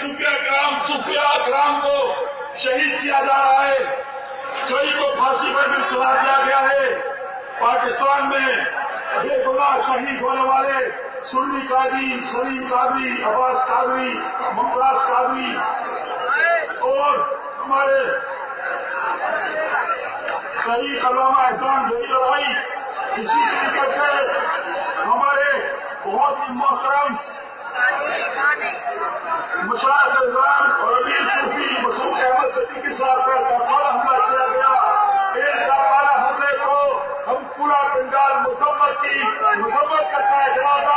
صوفیہ کرام صوفیہ کرام کو شہید کیا جا رہا ہے۔ کئی کو پھانسی پر بھی چلا دیا گیا ہے۔ پاکستان میں بے گناہ شہید ہونے والے سنی قادری، سلیم قادری، عباس قادری، ممتاز قادری اور ہمارے شریف علامہ احسان ذہی بھائی اسی طریقے سے ہمارے بہت ہی محترم مشاعر اور امیر صوفی مسعود احمد صدیقی صاحب کا کپارہ حملہ کیا گیا۔ ایک کپارہ حملے کو ہم پورا بنگال مذمت کی مذمت کرتا کہا گیا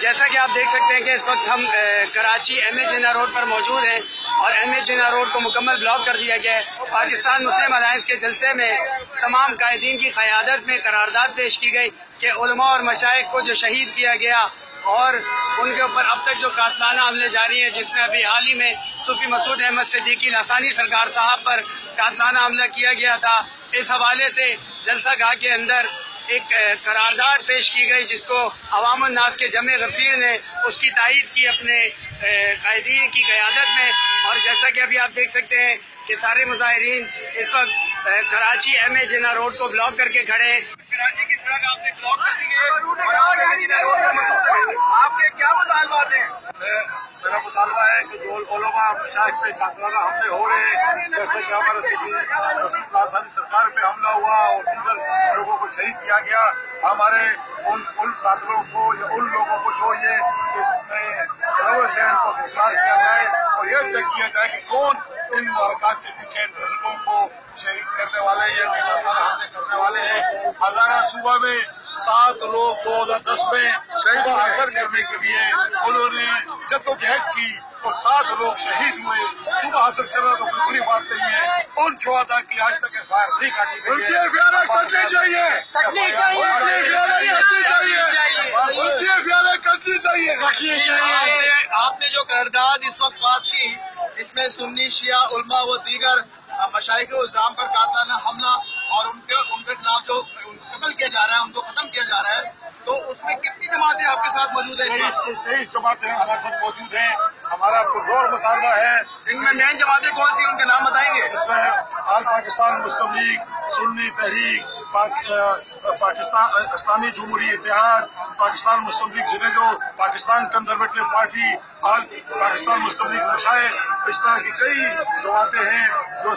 جیسا کہ آپ دیکھ سکتے ہیں کہ اس وقت ہم کراچی ایم اے جنا روڈ پر موجود ہیں اور ایم اے جنا روڈ کو مکمل بلاک کر دیا گیا ہے۔ پاکستان مسلم الائنس کے جلسے میں تمام قائدین کی قیادت میں قرارداد پیش کی گئی کہ علماء اور مشائق کو جو شہید کیا گیا اور ان کے اوپر اب تک جو قاتلانہ حملے جاری ہیں، جس میں ابھی حال ہی میں صوفی مسعود احمد صدیقی لسانی سرکار صاحب پر قاتلانہ حملہ کیا گیا تھا، اس حوالے سے جلسہ گاہ کے اندر ایک قرارداد پیش کی گئی، جس کو عوام الناس کے جمع غفیر نے اس کی تائید کی اپنے قائدین کی قیادت میں۔ اور جیسا کہ ابھی آپ دیکھ سکتے ہیں کہ سارے مظاہرین اس وقت کراچی ایم اے جنا روڈ کو بلاک کر کے کھڑے ہیں۔ کراچی کی سڑک آپ نے بلاک کر دی۔ ہے کہ جو علماء مشاہد پہ کافرانہ حملے ہو رہے ہیں، جیسے کہ ہمارے راجدھانی سرکار پہ حملہ ہوا اور دیگر لوگوں کو شہید کیا گیا، ہمارے ان ان کو یا ان لوگوں کو جو یہ اس میں سین کو گرفتار کیا جائے اور یہ چیک کیا جائے کہ کون ان حرکات کے پیچھے دوسروں کو شہید کرنے والے ہیں حملے کرنے والے ہیں۔ ہزارہ صوبہ میں سات لوگ دو ہزار دس میں شہید حاصل کرنے کے لیے انہوں نے جد و جہد کی اور سات لوگ شہید ہوئے صبح حاصل کرنا تو کوئی بری بات نہیں ہے۔ ان شہدا کی آج تک ایف آئی آر نہیں کاٹی گئی ہے۔ کرنی چاہیے۔ آپ نے جو قرارداد اس وقت پاس کی اس میں سنی شیعہ علماء و دیگر مشائق الزام پر قاتلانہ حملہ اور ان کے خلاف جو قتل کیا جا رہا ہے ان کو ختم جماعتیں آپ کے ساتھ موجود ہیں تیئیس جماعتیں ہمارے ساتھ موجود ہیں ہمارا پرزور مطالبہ ہے۔ ان میں مین جماعتیں کون سی ان کے نام بتائیں گے۔ اس میں آل پاکستان مسلم لیگ سنی تحریک پاکستان اسلامی جمہوری اتحاد پاکستان مسلم لیگ جنہیں جو پاکستان کنزرویٹو پارٹی آل پاکستان مسلم لیگ مشاہد اس طرح کی کئی جماعتیں ہیں جو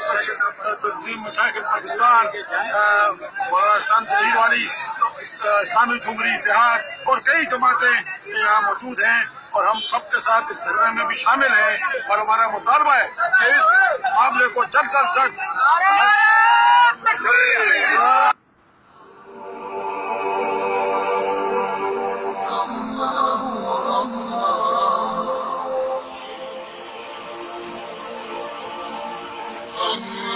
تنظیم مشاہد پاکستان پاکستان ظہیر والی اسلامی جمہوری اتحاد اور کئی جماعتیں یہاں موجود ہیں اور ہم سب کے ساتھ اس دھرنے میں بھی شامل ہیں اور ہمارا مطالبہ ہے کہ اس معاملے کو جلد از جلد الله